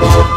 Música